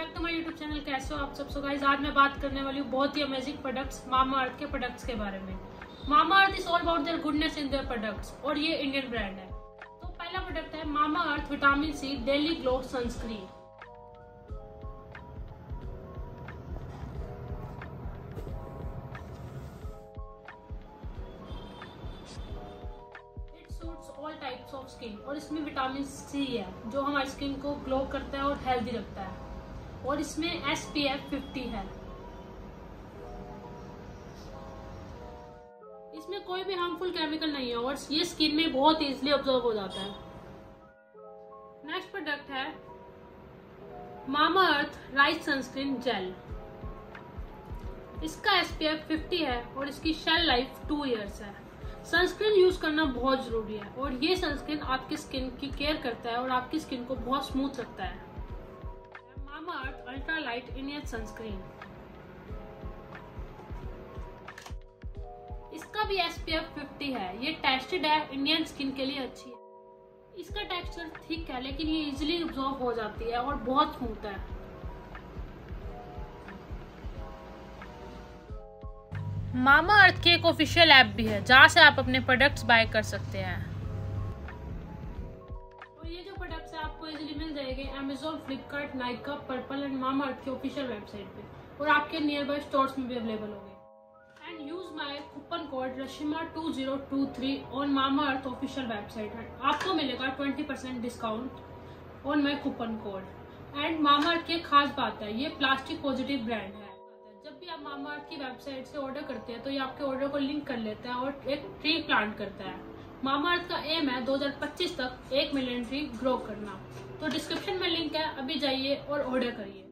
Back to my YouTube channel कैसे हो आप सब? सो गाइस आज मैं बात करने वाली हूँ बहुत ही अमेजिंग प्रोडक्ट्स मामा अर्थ के प्रोडक्ट्स के बारे में। Mamaearth is all about their goodness in their products और ये इंडियन ब्रांड है। तो पहला प्रोडक्ट है Mamaearth vitamin C daily glow sunscreen all types of skin और इसमें विटामिन सी है, जो हमारी स्किन को ग्लो करता है और हेल्दी रखता है। और इसमें एस पी एफ़ फिफ्टी है। इसमें कोई भी हार्मफुल केमिकल नहीं है और ये स्किन में बहुत इजीली ऑब्ज़र्व हो जाता है। नेक्स्ट प्रोडक्ट है मामा अर्थ राइस सनस्क्रीन जेल इसका एस पी एफ़ फिफ्टी है और इसकी शेल लाइफ टू इयर्स है। सनस्क्रीन यूज़ करना बहुत ज़रूरी है और ये सनस्क्रीन आपकी स्किन की केयर करता है और आपकी स्किन को बहुत स्मूथ रखता है। Earth ultra light Indian sunscreen इसका भी एस पी एफ़ फिफ्टी है। ये टेस्टेड है इंडियन स्किन के लिए अच्छी है। इसका टेक्सचर ठीक है, लेकिन ये इजिली ऑब्जॉर्व हो जाती है और बहुत स्मूथ है। मामा अर्थ की एक ऑफिशियल ऐप भी है, जहाँ से आप अपने प्रोडक्ट्स बाय कर सकते हैं। ये जो प्रोडक्ट्स है, आपको इजीली मिल जाएँगे Amazon Flipkart Nykaa Purplle and Mamaearth की ऑफिशियल वेबसाइट पे। और आपके नियर बाय स्टोर्स में भी अवेलेबल होंगे। And use my coupon code Rashima two zero two three on Mamaearth official website है। आपको मिलेगा twenty percent discount on my coupon code and Mamaearth की खास बात है, ये प्लास्टिक पॉजिटिव ब्रांड है। जब भी आप मामा अर्थ की वेबसाइट से ऑर्डर करते हैं तो ये आपके ऑर्डर को लिंक कर लेता है और एक ट्री प्लांट करता है। मामा अर्थ का एम है 2025 तक एक मिलियन ट्री ग्रो करना। तो डिस्क्रिप्शन में लिंक है, अभी जाइए और ऑर्डर करिए।